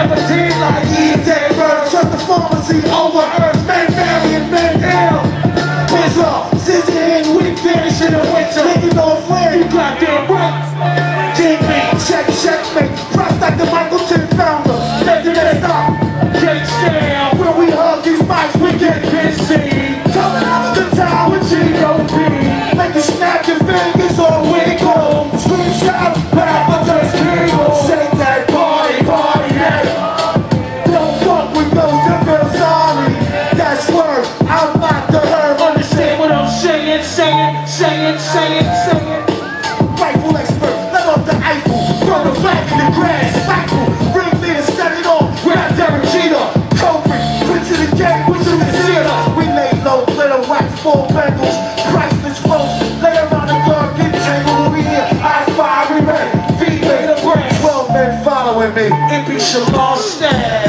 never did like E-Day Birds. Shut the pharmacy over earth. Men marrying men ill. Piss off, scissor hand, we finish in the winter. Taking off flare, you goddamn right. King me, check, checkmate. Press like the Michael J. founder. Nothing to stop. Can't stand when we hug these mics, we get busy. Saying, saying, saying, saying. Rifle expert, let off the Eiffel. Throw the flag in the grass, cycle. Ring leader, set it off. We're not Derek Jeter. Cobra, prince of the game, which of the theater. We lay low, little wax, four bangles. Priceless flows, lay around the club, get tangled. We here, I spy, we ready. Me the brain. Twelve men following me. It be Shalom style.